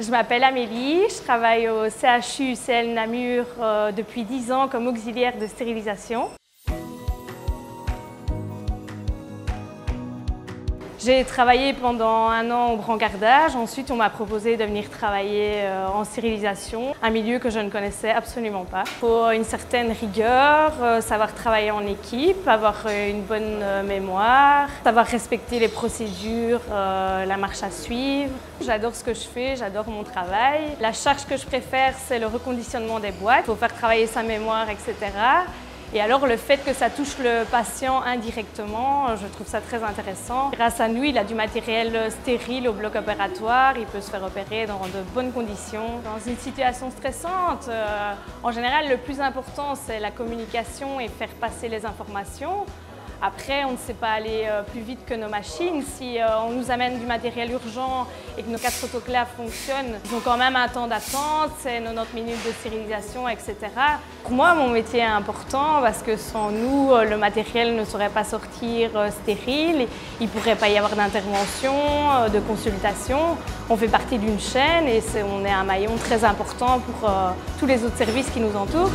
Je m'appelle Amélie, je travaille au CHU CL Namur euh, depuis 10 ans comme auxiliaire de stérilisation. J'ai travaillé pendant un an au brancardage. Ensuite, on m'a proposé de venir travailler euh, en stérilisation, un milieu que je ne connaissais absolument pas. Il faut une certaine rigueur, euh, savoir travailler en équipe, avoir euh, une bonne mémoire, savoir respecter les procédures, la marche à suivre. J'adore ce que je fais, j'adore mon travail. La charge que je préfère, c'est le reconditionnement des boîtes. Il faut faire travailler sa mémoire, etc. Et alors le fait que ça touche le patient indirectement, je trouve ça très intéressant. Grâce à nous, il a du matériel stérile au bloc opératoire, il peut se faire opérer dans de bonnes conditions. Dans une situation stressante, euh, en général, le plus important, c'est la communication et faire passer les informations. Après, on ne sait pas aller euh, plus vite que nos machines. Si euh, on nous amène du matériel urgent et que nos quatre autoclaves fonctionnent, ils ont quand même un temps d'attente, c'est 90 minutes de stérilisation, etc. Pour moi, mon métier est important parce que sans nous, euh, le matériel ne saurait pas sortir stérile. Il ne pourrait pas y avoir d'intervention, de consultation. On fait partie d'une chaîne et on est un maillon très important pour tous les autres services qui nous entourent.